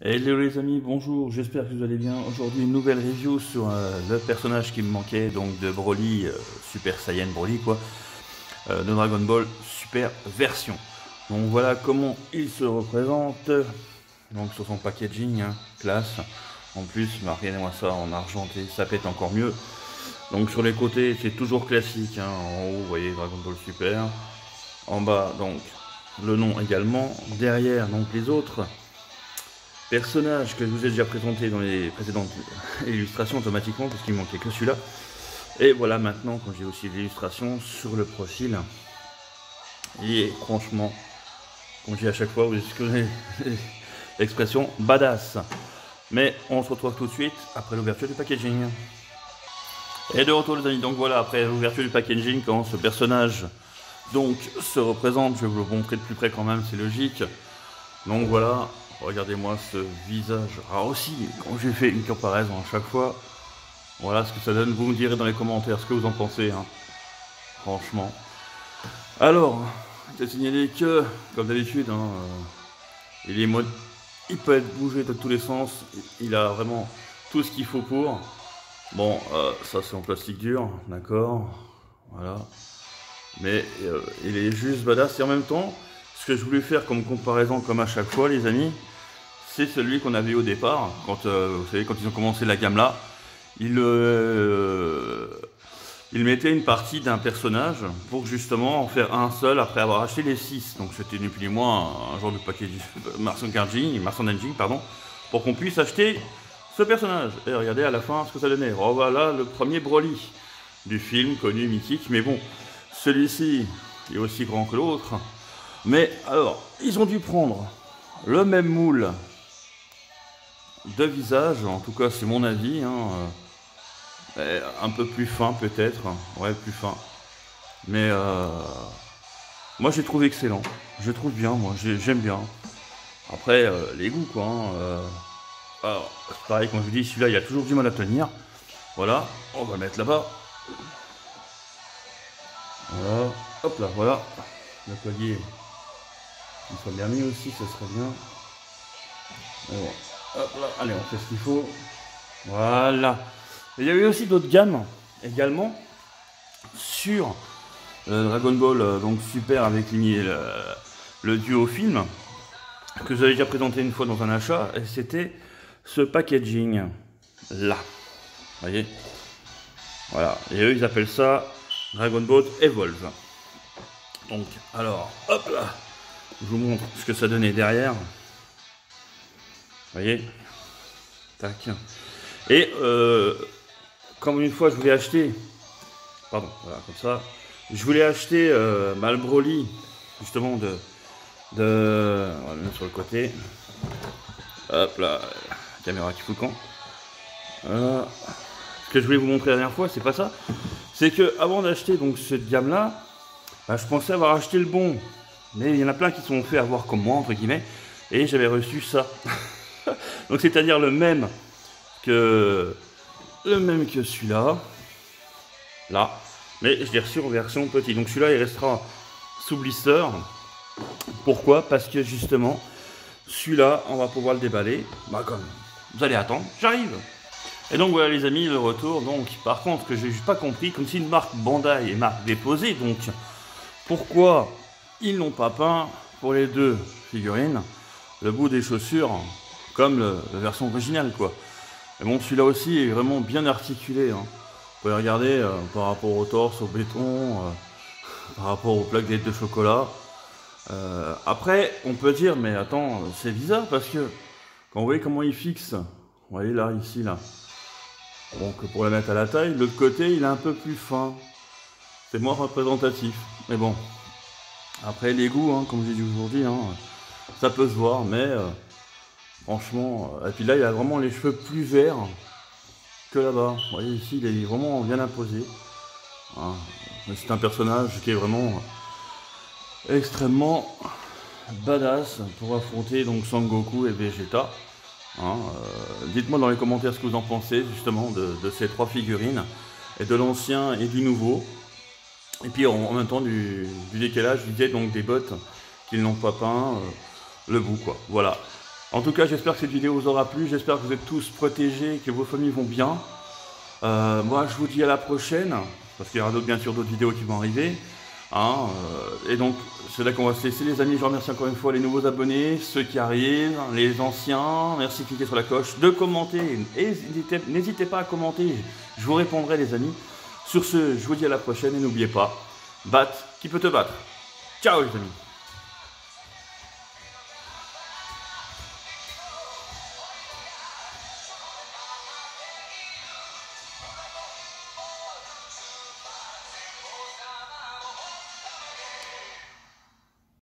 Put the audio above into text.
Hello les amis, bonjour, j'espère que vous allez bien. Aujourd'hui une nouvelle review sur euh, le personnage qui me manquait, donc de Broly, euh, Super Saiyan Broly quoi, euh, de Dragon Ball Super version. Donc voilà comment il se représente, donc sur son packaging, hein, classe. En plus, bah, regardez-moi ça en argenté, ça pète encore mieux. Donc sur les côtés, c'est toujours classique, hein. en haut, vous voyez Dragon Ball Super. En bas, donc, le nom également. Derrière, donc les autres personnage que je vous ai déjà présenté dans les précédentes illustrations automatiquement parce qu'il manquait que celui-là. Et voilà maintenant quand j'ai aussi l'illustration sur le profil. Et franchement, comme je dis à chaque fois, vous connaissez l'expression badass. Mais on se retrouve tout de suite après l'ouverture du packaging. Et de retour les amis, donc voilà, après l'ouverture du packaging, quand ce personnage donc se représente, je vais vous le montrer de plus près quand même, c'est logique. Donc voilà, Regardez-moi ce visage. Aussi, quand j'ai fait une comparaison à chaque fois, voilà ce que ça donne. Vous me direz dans les commentaires ce que vous en pensez. Hein. Franchement. Alors, je vais signaler que, comme d'habitude, hein, euh, il est mode, il peut être bougé de tous les sens. Il a vraiment tout ce qu'il faut pour. Bon, euh, ça c'est en plastique dur, d'accord. Voilà. Mais euh, il est juste badass et en même temps, ce que je voulais faire comme comparaison, comme à chaque fois, les amis, c'est celui qu'on avait au départ, quand, euh, vous savez, quand ils ont commencé la gamme là. Ils, euh, il mettait une partie d'un personnage pour justement en faire un seul après avoir acheté les six. Donc c'était ni plus ni moins un, genre de paquet de Marson Engine, pardon, pour qu'on puisse acheter ce personnage. Et regardez à la fin ce que ça donnait. Oh voilà le premier Broly du film connu, mythique. Mais bon, celui-ci est aussi grand que l'autre. Mais alors, ils ont dû prendre le même moule de visage, en tout cas c'est mon avis, hein, euh, un peu plus fin peut-être, ouais plus fin. Mais euh, moi j'ai trouvé excellent, je trouve bien, moi j'aime bien. Après euh, les goûts quoi. Hein, pareil comme je vous dis, celui-là il y a toujours du mal à tenir. Voilà, on va le mettre là-bas. Voilà, hop là, voilà. Le collier, il soit bien mis aussi, ça serait bien. Hop là, allez, on fait ce qu'il faut. Voilà. il y avait aussi d'autres gammes également sur euh, Dragon Ball euh, donc Super avec le, le, duo film que j'avais déjà présenté une fois dans un achat et c'était ce packaging là. Vous voyez? Voilà. Et eux ils appellent ça Dragon Ball Evolve. Donc, alors, hop là, je vous montre ce que ça donnait derrière voyez Tac. Et euh, comme une fois je voulais acheter, pardon, voilà, comme ça, je voulais acheter euh, justement de, de, on va le mettre sur le côté, hop là, caméra qui fout le camp. Voilà. Ce que je voulais vous montrer la dernière fois, c'est pas ça, c'est que avant d'acheter donc cette gamme là, bah, je pensais avoir acheté le bon, mais il y en a plein qui sont fait avoir comme moi entre guillemets, et j'avais reçu ça. Donc c'est-à-dire le même que le même que celui-là, là, mais je l'ai reçu en version petit. Donc celui-là il restera sous blister. Pourquoi? Parce que justement, celui-là, on va pouvoir le déballer. Bah comme vous allez attendre, j'arrive. Et donc voilà les amis, le retour. Donc par contre, que j'ai pas compris, comme si une marque Bandai est marque déposée, donc pourquoi ils n'ont pas peint pour les deux figurines le bout des chaussures comme la version originale quoi. Et bon celui-là aussi est vraiment bien articulé. Hein. Vous pouvez regarder euh, par rapport au torse, au béton, euh, par rapport aux plaques de chocolat. Euh, après, on peut dire, mais attends, c'est bizarre parce que quand vous voyez comment il fixe, vous voyez là, ici, là. Donc pour la mettre à la taille, l'autre côté, il est un peu plus fin. C'est moins représentatif. Mais bon. Après, les goûts, hein, comme j'ai dit aujourd'hui, hein, ça peut se voir, mais Franchement, euh, et puis là, il a vraiment les cheveux plus verts que là-bas. Vous voyez ici, il est vraiment bien imposé. Hein. C'est un personnage qui est vraiment extrêmement badass pour affronter donc Sangoku et Vegeta. Hein. Euh, dites-moi dans les commentaires ce que vous en pensez justement de, ces trois figurines, et de l'ancien et du nouveau. Et puis en, même temps du, décalage, je disais donc des bottes qu'ils n'ont pas peint, euh, le bout quoi. Voilà. En tout cas, j'espère que cette vidéo vous aura plu. J'espère que vous êtes tous protégés, que vos familles vont bien. Euh, moi, je vous dis à la prochaine, parce qu'il y aura bien sûr d'autres vidéos qui vont arriver. Hein, euh, et donc, c'est là qu'on va se laisser, les amis. Je remercie encore une fois les nouveaux abonnés, ceux qui arrivent, les anciens. Merci de cliquer sur la coche, de commenter. N'hésitez pas à commenter, je vous répondrai, les amis. Sur ce, je vous dis à la prochaine et n'oubliez pas, batte qui peut te battre. Ciao, les amis.